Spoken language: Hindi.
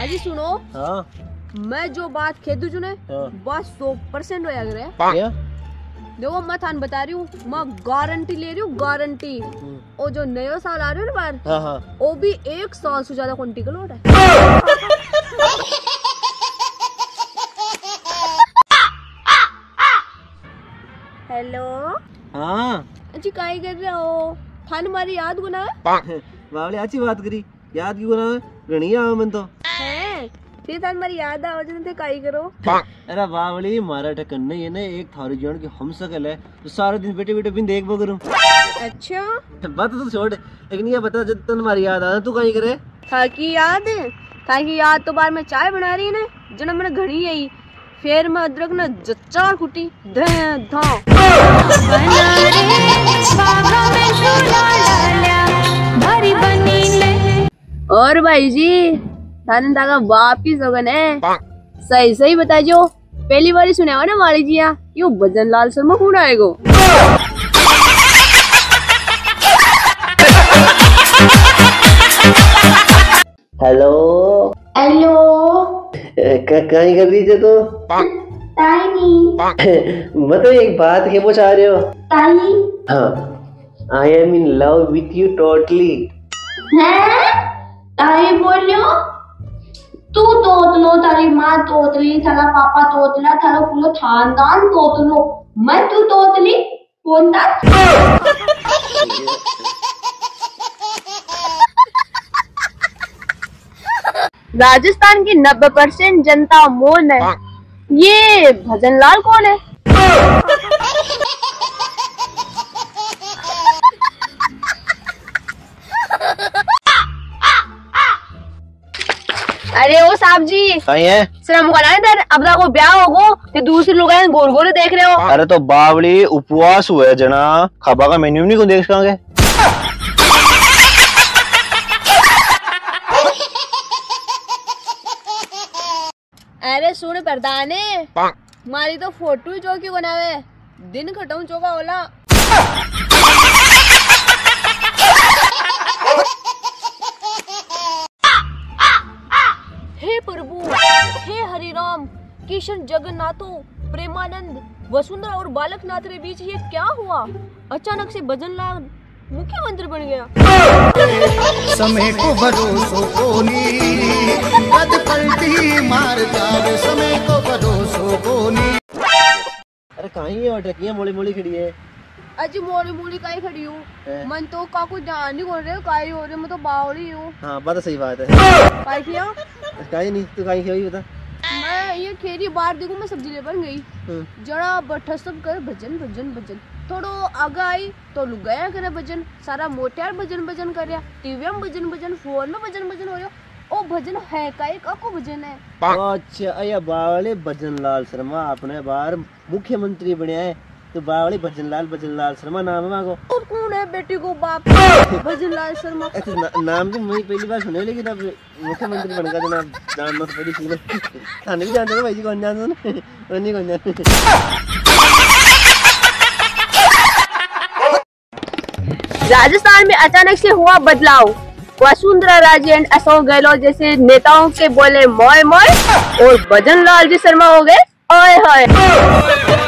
अजी सुनो। हाँ। मैं जो बात खेदू चुने हाँ। बस सौ परसेंट हो जाएगा रे देखो मैं थान बता रही हूँ मैं गारंटी ले रही हूँ गारंटी। हम्म, वो जो नयो साल आ रहे हो ना बार हाँ हाँ। वो भी एक साल से ज़्यादा क्वांटी का लोड है? हेलो? हाँ। जी काई कर रहे हो? थान हमारी याद गुना? बावली अच्छी बात करी। याद क्यों ना घनी आवा मन तो। है फिर थान हमारी याद आओ जने थे काई करो। अरे बावली मारा टकन नहीं है ना एक थारी जन की हम सकल है तो सारा दिन बेटे बेटे बिन देख बो करूँ अच्छा बात तो छोड़ लेकिन ये बता जब तन हमारी याद आ तू कहीं करे? था की याद? था की याद तो बार में चाय बना रही ने जना मैंने घड़ी आई। फिर मैं अदरक ना जच्चा कुटी धे। धा और भाई जी थाने दागा वापिस हो गए ने। सही सही बता जो पहली बार सुना हो ना मारी जी क्यों भजन लाल शर्मा कौन आएगो? हेलो। हेलो। कहीं कर दीजिए तो। ताई मतलब एक बात के वो चाह रहे हो? हाँ। I am in love with you totally हैं? तू तोतलो तारी माँ तोतली थारा पापा तोतला थारा पूरा खानदान तोतलो। मैं तू तोतली कौन था? राजस्थान की नब्बे परसेंट जनता मौन है। ये भजन लाल कौन है? अरे ओ साहब जी कहीं है। शर्म करा इधर अब को ब्याह होगो ते दूसरे लोग गोर गोरे देख रहे हो। अरे तो बावली उपवास हुए जना खाबा का मेन्यू नहीं को देख सकांगे। अरे सुन प्रधाने मारी तो फ़ोटो ही चौकी बनावे? दिन खटाऊ चौका होला। हे हरि राम किशन जगन्नाथो प्रेमानंद वसुंधरा और बालक नाथ के बीच ये क्या हुआ? अचानक से भजन लाल मुख्यमंत्री बन गया। समय को भरोसो कोनी पद पलटी मार जावे समय को भरोसो कोनी। अरे कहीं है टकियाँ मोड़ी मोड़ी खड़ी है? अजी मोरी मोरी काई खड़ी हूँ? मन तो का कुछ जान नहीं कर रहे हो काई हो रहे मैं तो बावड़ी हूँ हाँ। बात तो सही बात है। काई किया? कहीं नहीं तू कहीं खेली बता। ये खेरी बाहर देखो मैं सब्ज़ी ले बन गई। हम्म। जरा बट्ठा सब कर भजन भजन भजन। थोड़ो आगे आई तो लुग गया करे भजन। सारा मोटियार भजन भजन कर रहा। टीवी में भजन भजन फ़ोन में भजन भजन हो रहा। ओ भजन है का? एक अको भजन है। अच्छा अया बावले भजन लाल शर्मा अपने बार मुख्यमंत्री बनया है। तो बावली भजन लाल भजन लाल शर्मा नाम है मांगो। और कौन है बेटी को बाप? भजन लाल शर्मा ऐसे ना, नाम तो मैं पहली बार सुने लेकिन अब मुख्यमंत्री बन गया जनाब जानना तो पड़ी चीज़ है थाने भी जानते हो भाई जी कौन जानते हो ना? उन्हीं कौन जानते राजस्थान में अचानक से हुआ बदलाव। वसुंधरा राजे एंड अशोक गहलोत जैसे नेताओं के बोले मोय मोय और भजन लाल जी शर्मा हो गए ओए होए